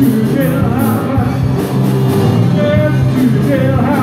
You're five. Yes,